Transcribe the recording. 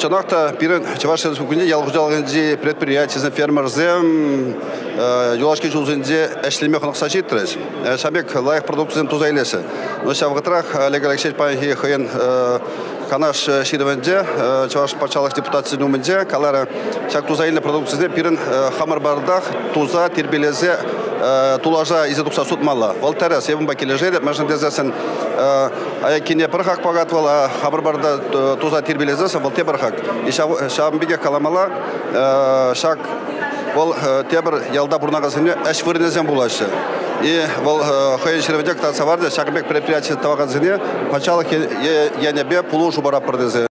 Чанакта пирен Чувашия Республикасында ялгыжалгынжы предприятиясын фермерзем юлашки жулзынжы эшлеме хонок сачитрес. Шабек лайк продукциясын тузайлесе. Но шавгатрах Олег Алексеевич Панхи хыен канаш шидовенже Чуваш патшалық депутация нумынже калара шак тузайлы продукциясы пирен хамар бардах туза тербелезе тулажа изе тукса сутмала. Волтерес евын бакележе деп мәжін дезесін аякине бір хак пагат вала хабар барда туза тербелезесі вол те бір хак. И шабын каламала шак Ол тебір ялда бұрнағасыне әш вырнезен. И вол хойын шерведек та саварды шакбек предприятие тавагазыне пачалық янебе пулу шубара пырдезе.